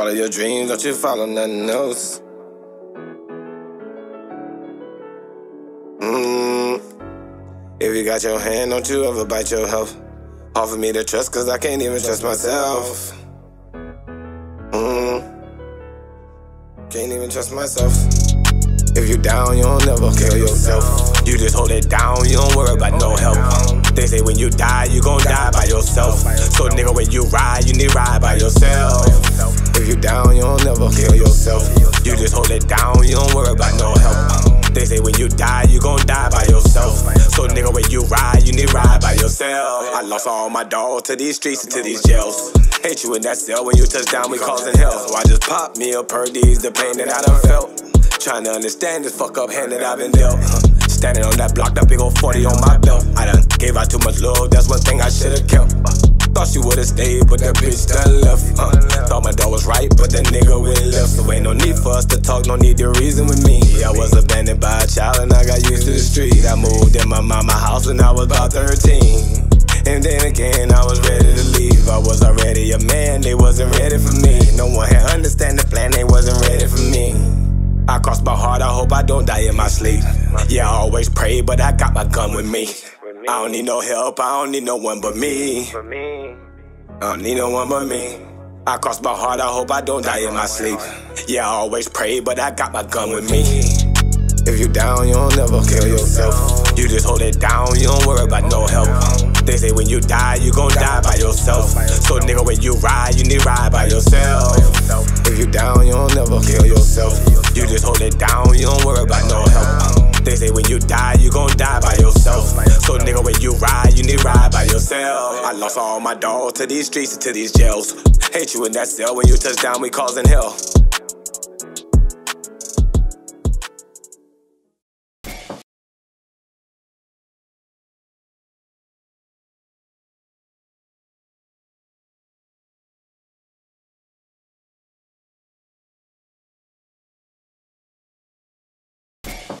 Follow your dreams, don't you follow nothing else. Mm. If you got your hand, don't you ever bite your health. Offer me the trust, cause I can't even trust myself. Mm. Can't even trust myself. If you down, you don't never kill yourself. You just hold it down, you don't worry about no help. They say when you die, you gon' die by yourself. So nigga, when you ride, you lost all my dogs to these streets and to these jails. Hate you in that cell when you touch down, we causing hell. So I just pop me a per D's, the pain that I done felt. Trying to understand this fuck up hand that I've been dealt. Standing on that block, that big old 40 on my belt. I done gave out too much love, that's one thing I should've kept. Thought she would've stayed, but that bitch done left. Uh, thought my dog was right, but that nigga went left. So ain't no need for us to talk, no need to reason with me. I was abandoned by a child and I got used to the street. I moved in my mama house when I was about 13. Then again, I was ready to leave. I was already a man, they wasn't ready for me. No one had understand the plan, they wasn't ready for me. I crossed my heart, I hope I don't die in my sleep. Yeah, I always pray, but I got my gun with me. I don't need no help, I don't need no one but me. I don't need no one but me. I crossed my heart, I hope I don't die in my sleep. Yeah, I always pray, but I got my gun with me. If you down, you don't never kill yourself. You just hold it down, you don't worry about no help. They say when you die, you gon' die by yourself. So nigga, when you ride, you need ride by yourself. If you down, you don't never kill yourself. You just hold it down, you don't worry about no help. They say when you die, you gon' die by yourself. So nigga, when you ride, you need ride by yourself. I lost all my dogs to these streets and to these jails. Hate you in that cell when you touch down, we causing hell.